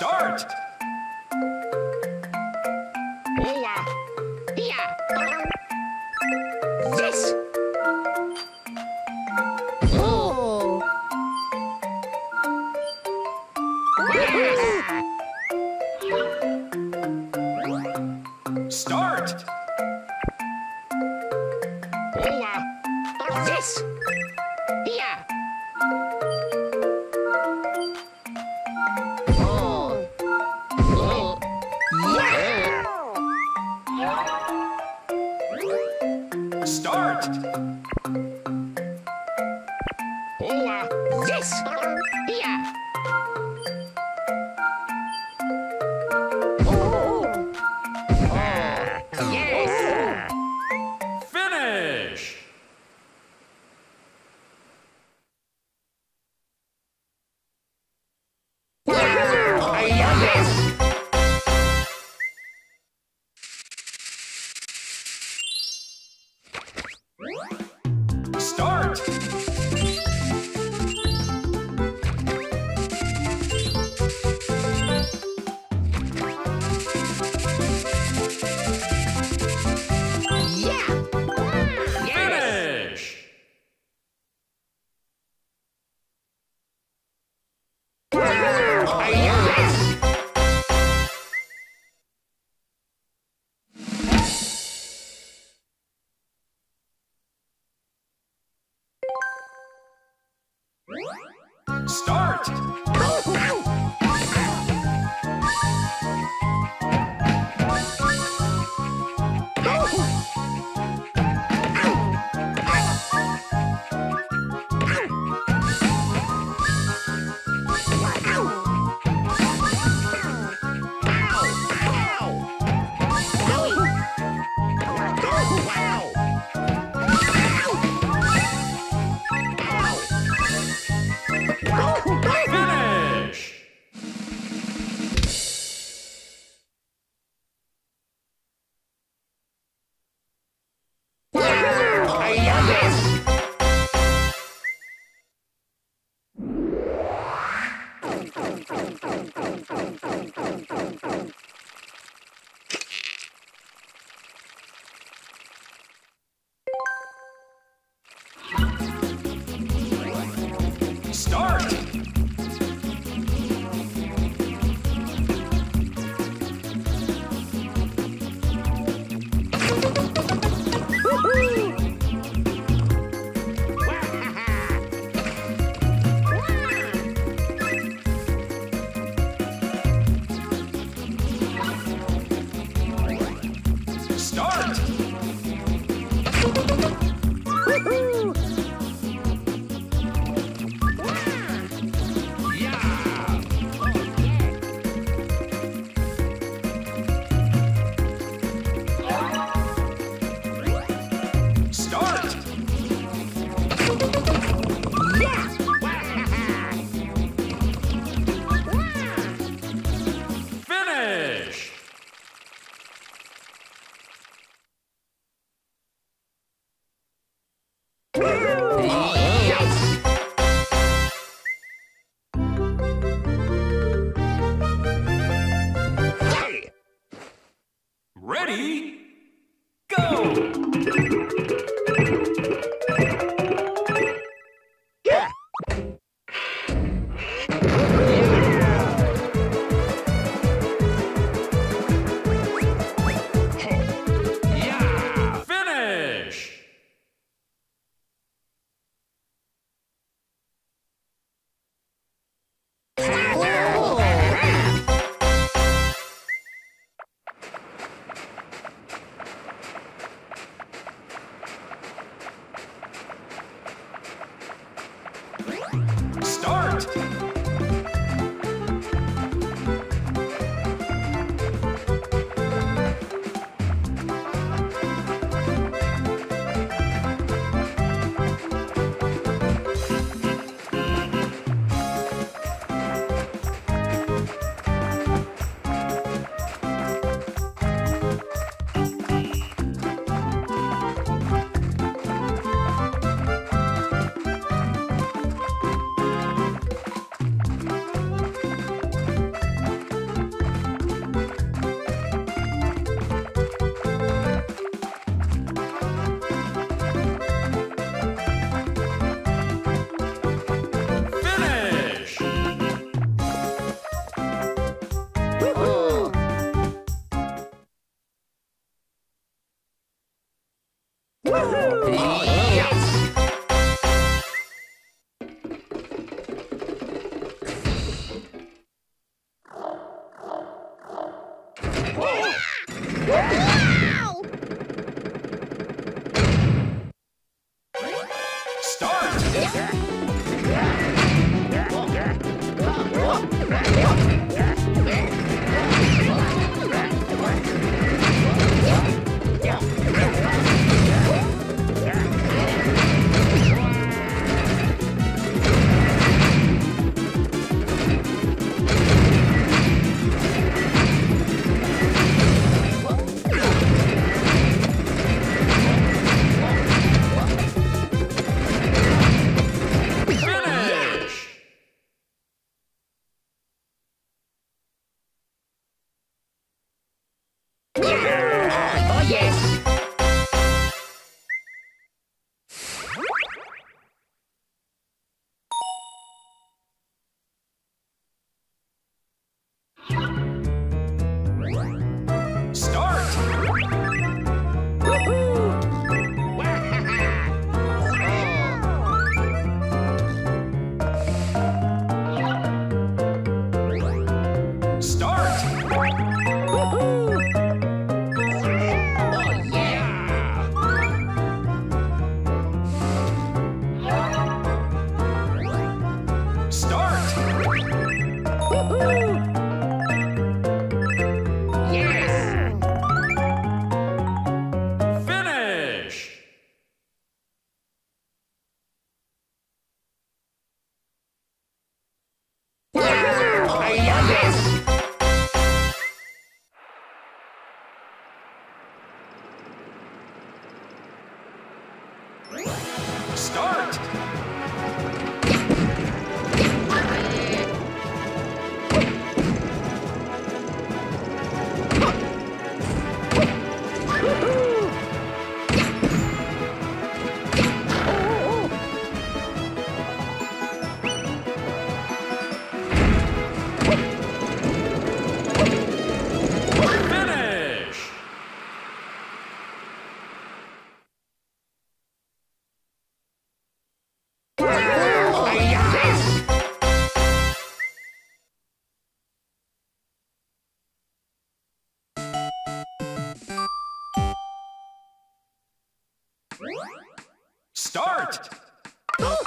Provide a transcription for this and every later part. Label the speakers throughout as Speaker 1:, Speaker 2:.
Speaker 1: Start!
Speaker 2: Here. Here. Yes. Oh. Yes.
Speaker 1: Start!
Speaker 2: Here. Yes.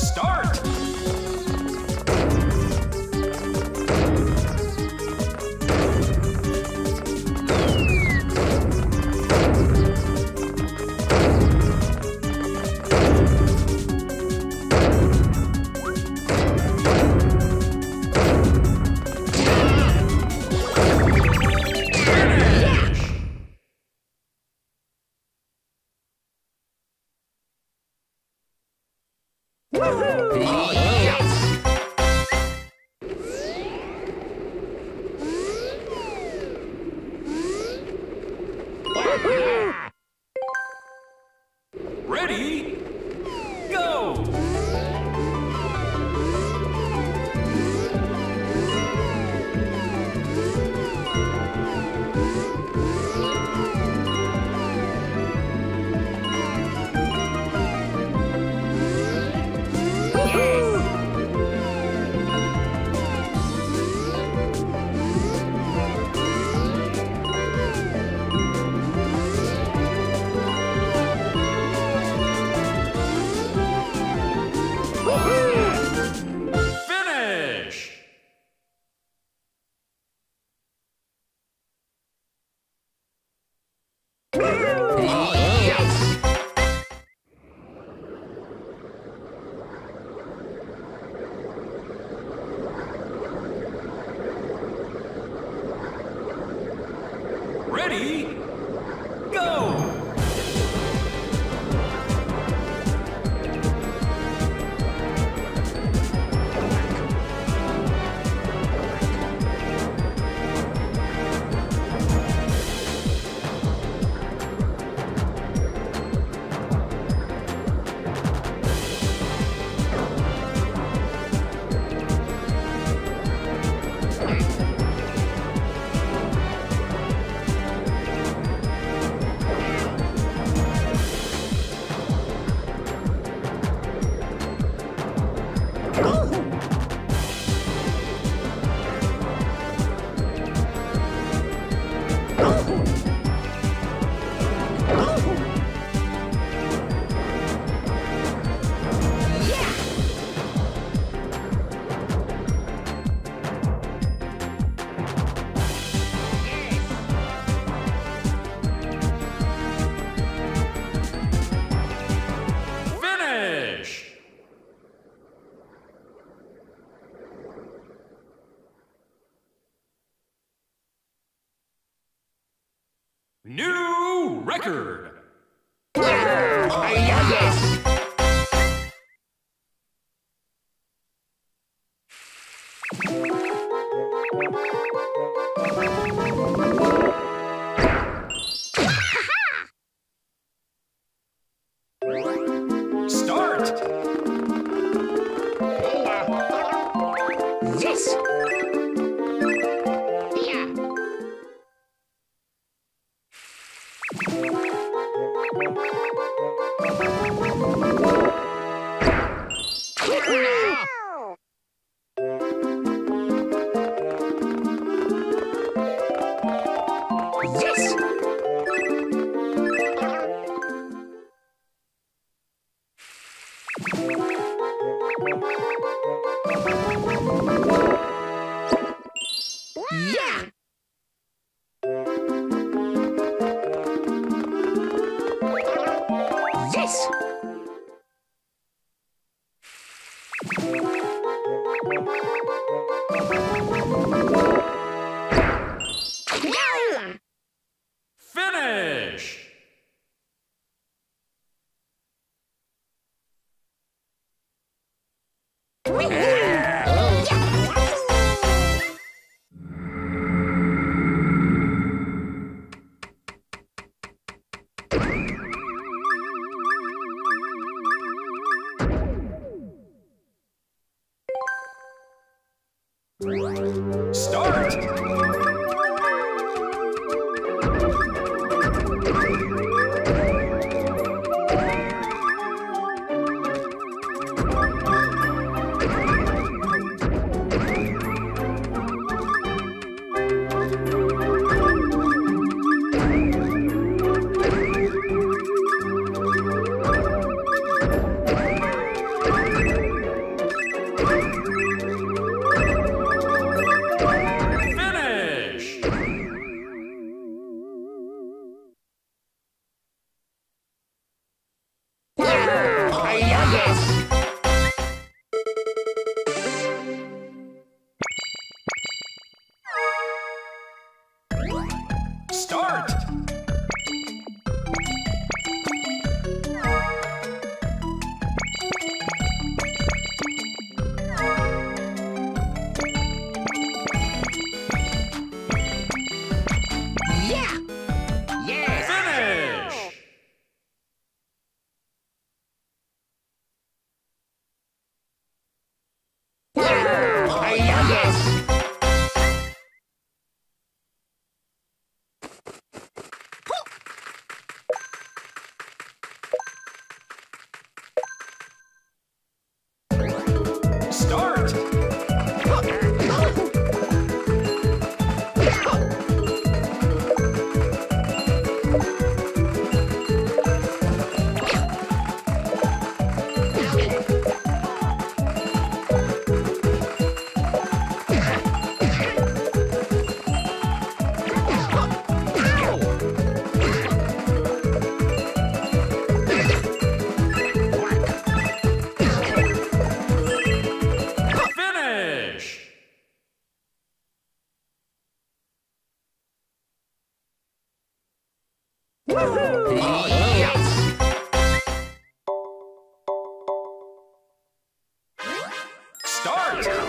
Speaker 1: Start!
Speaker 2: Yes.
Speaker 1: Start!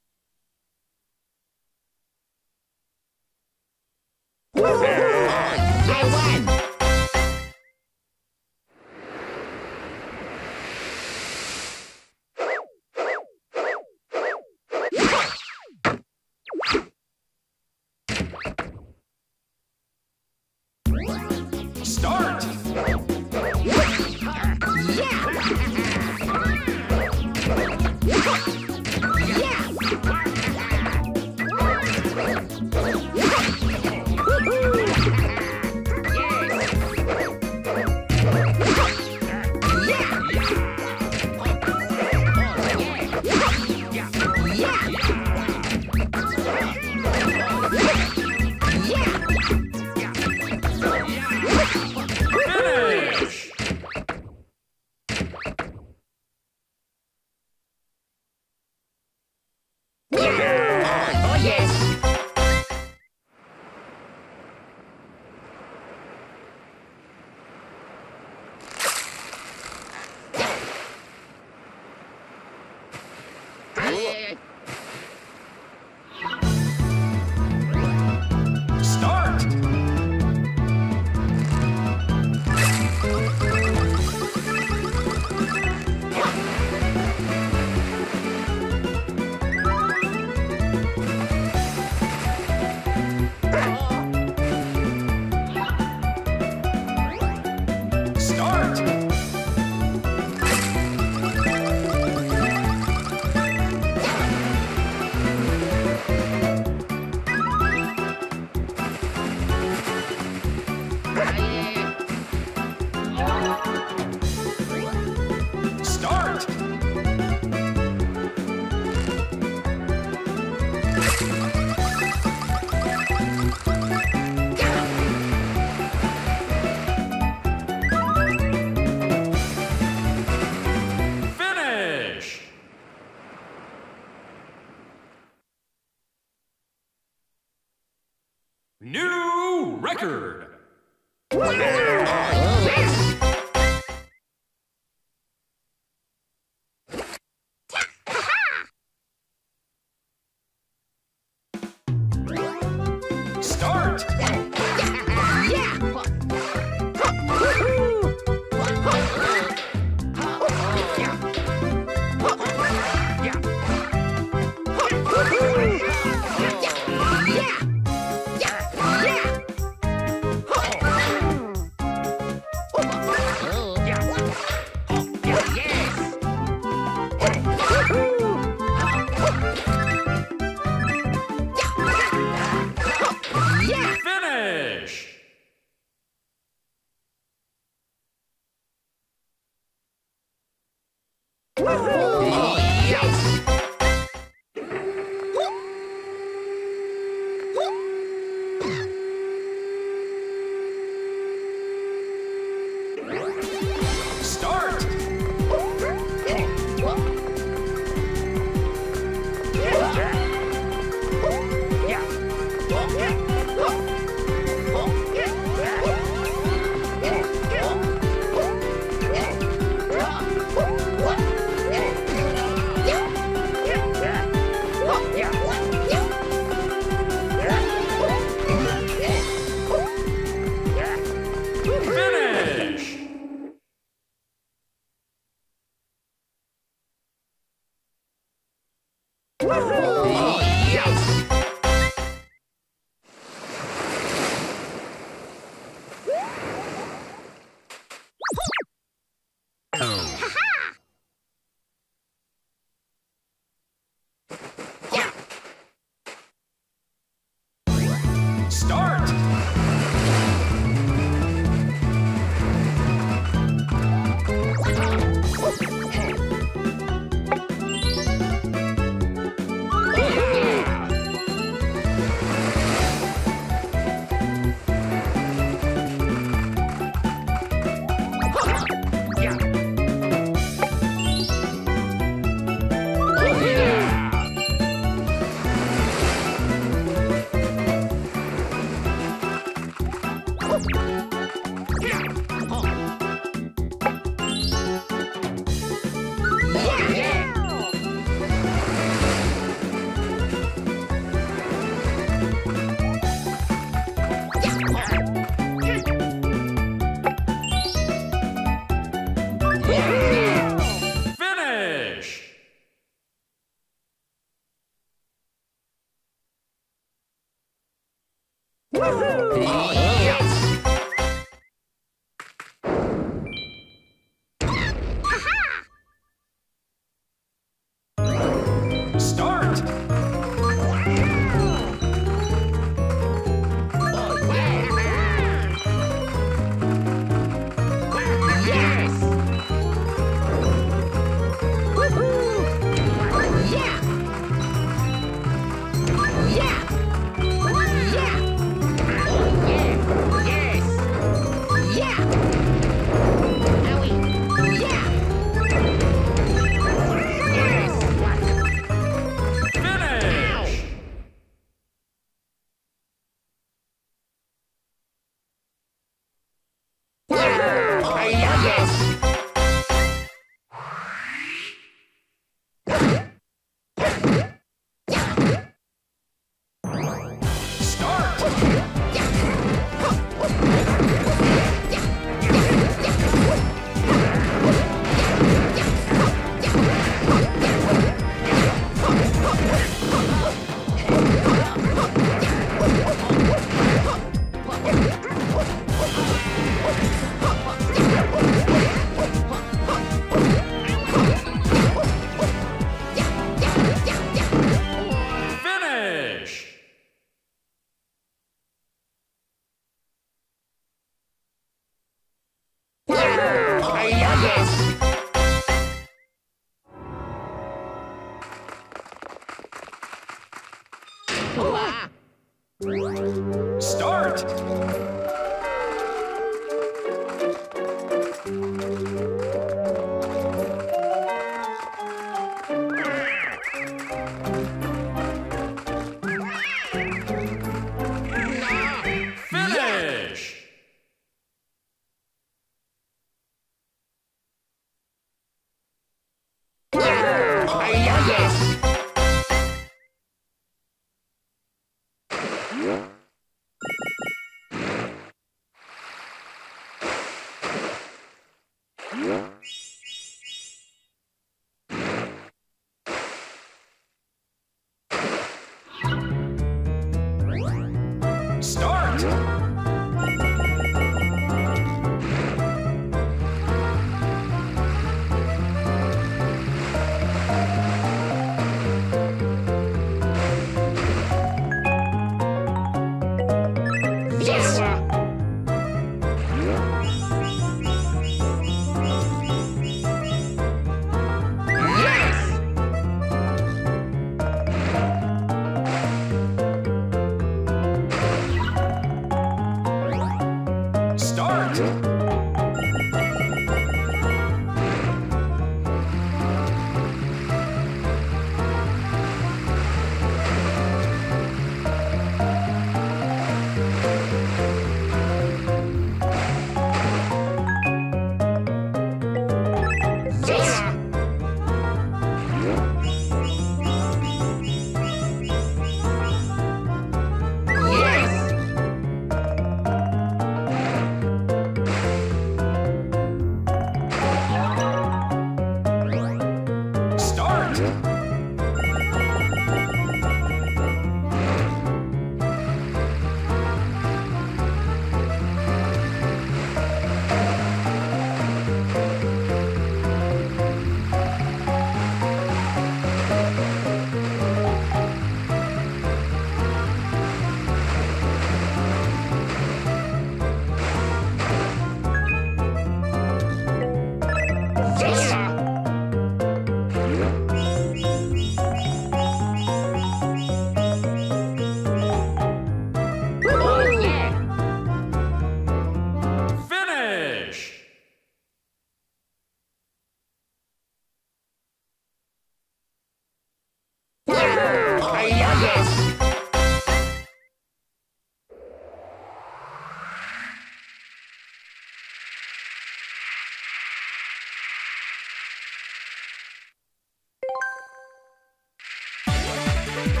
Speaker 1: Start!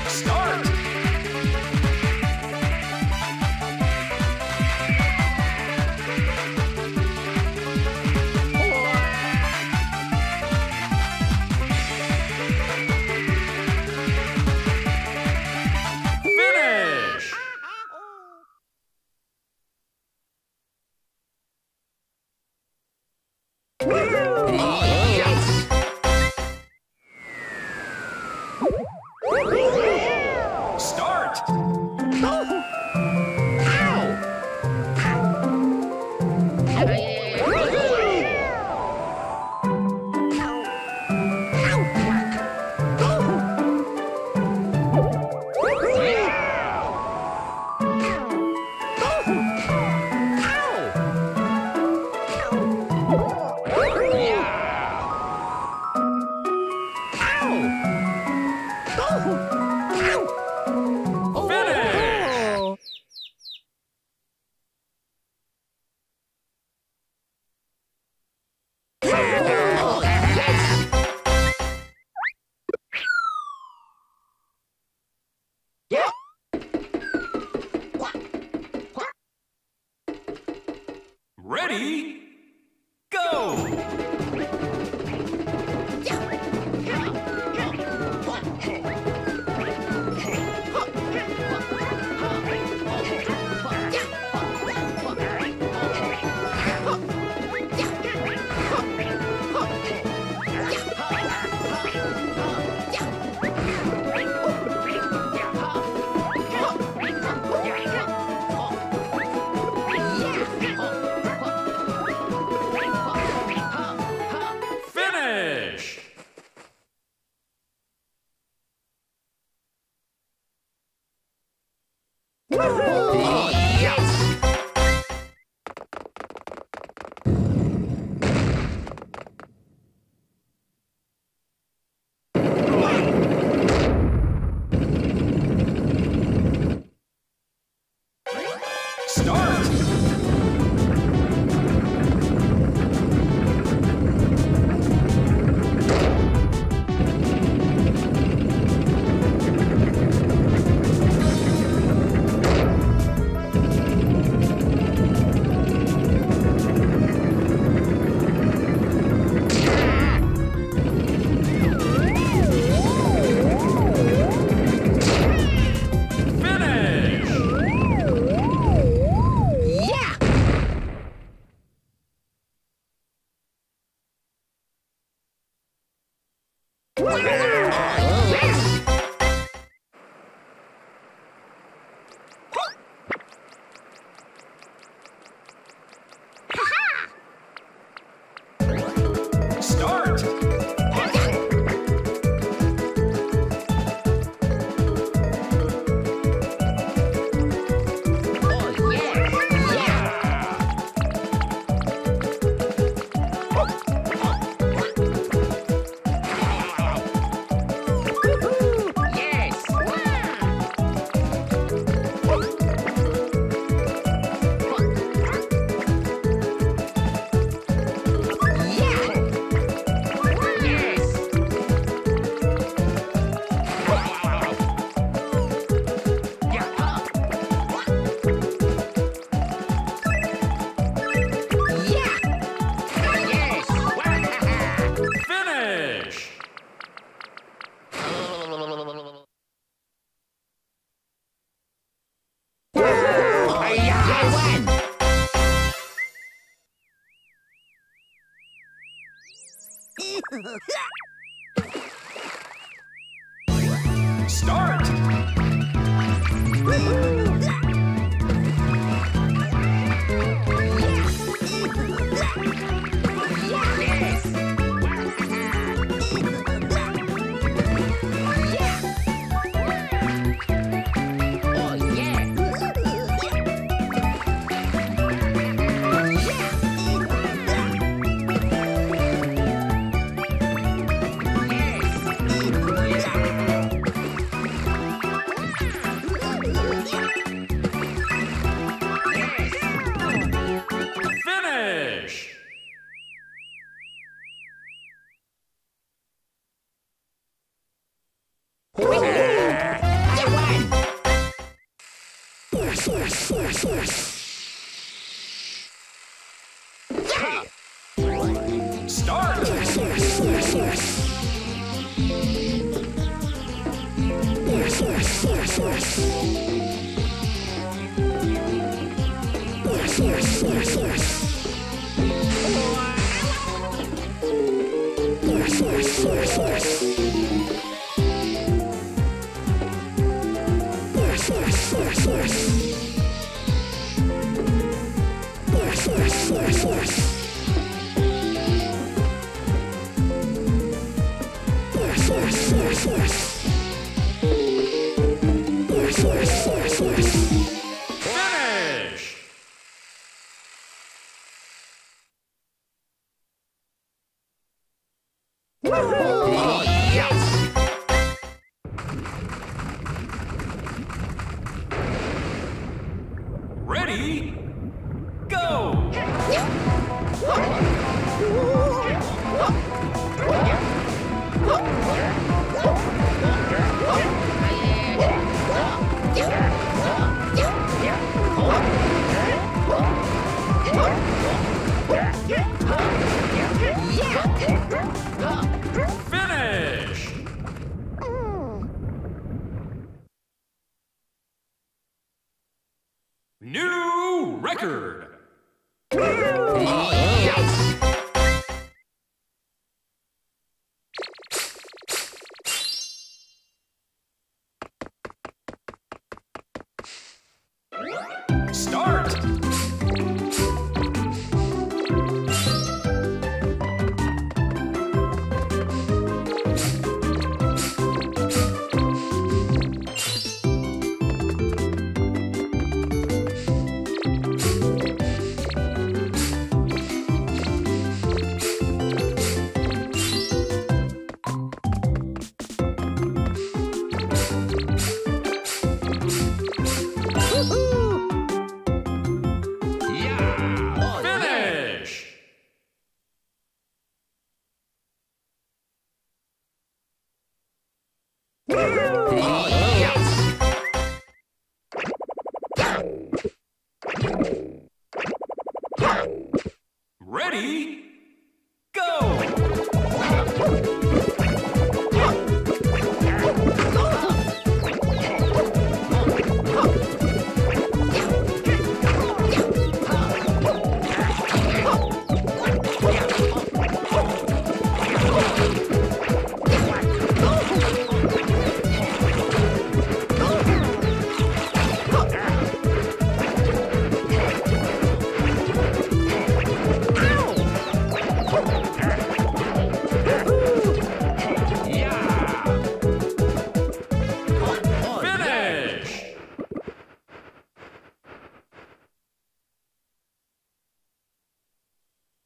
Speaker 1: Start.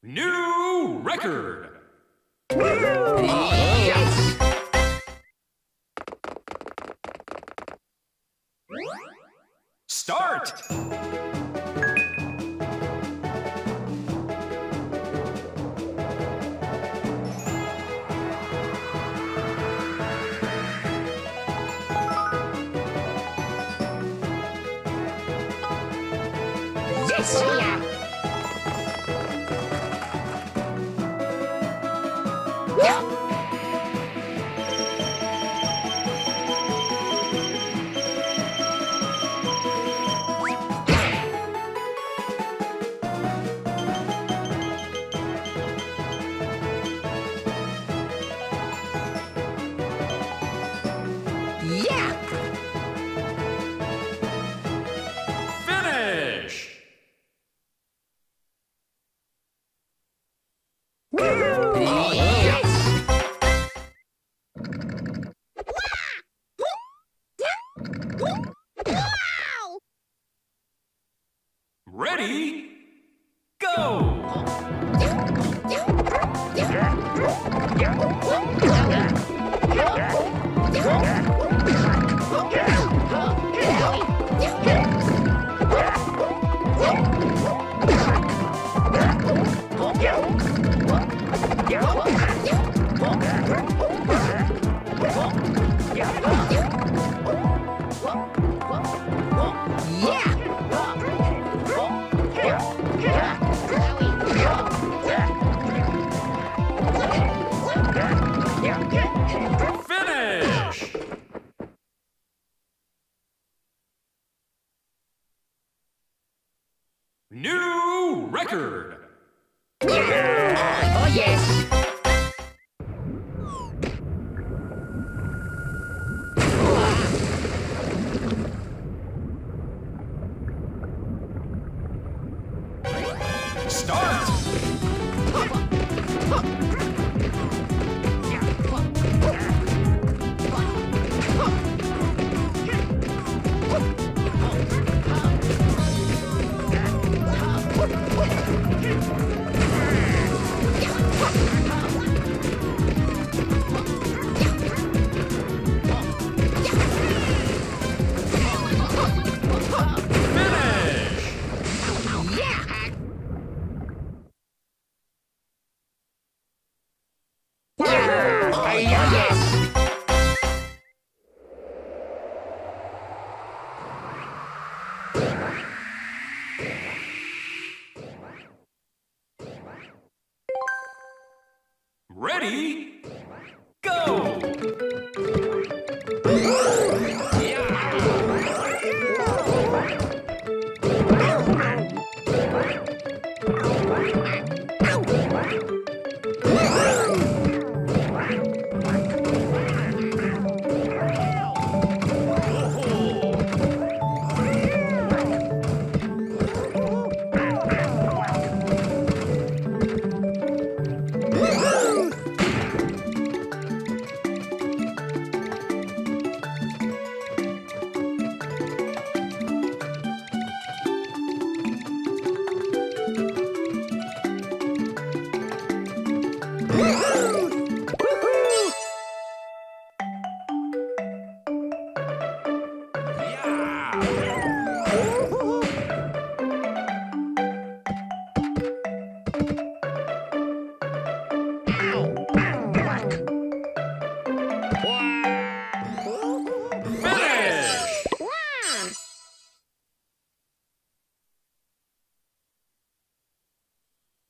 Speaker 1: New record! New record.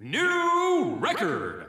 Speaker 1: New record!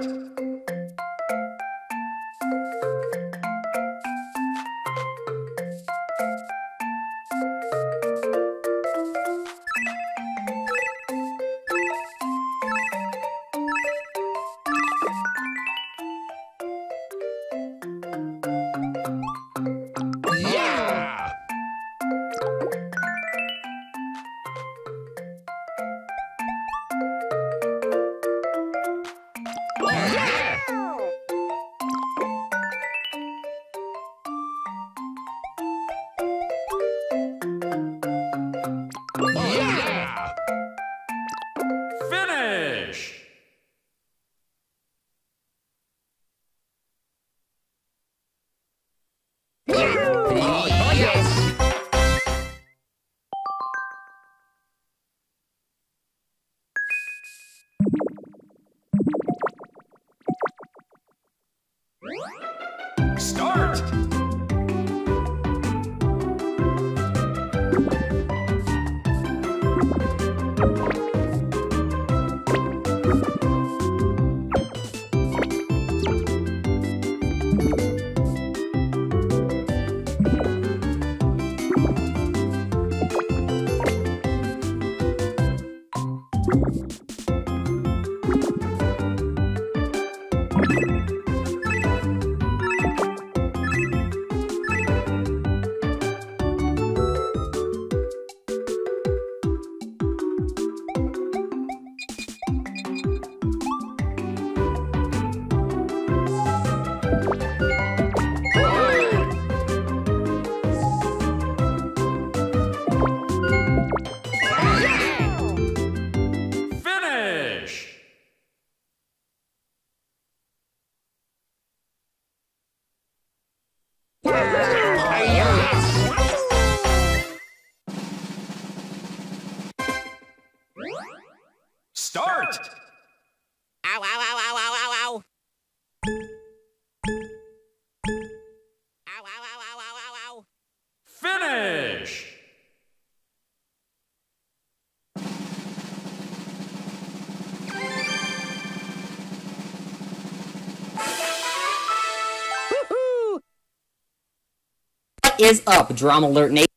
Speaker 3: Thank
Speaker 2: you. Is up, Drama Alert Nation?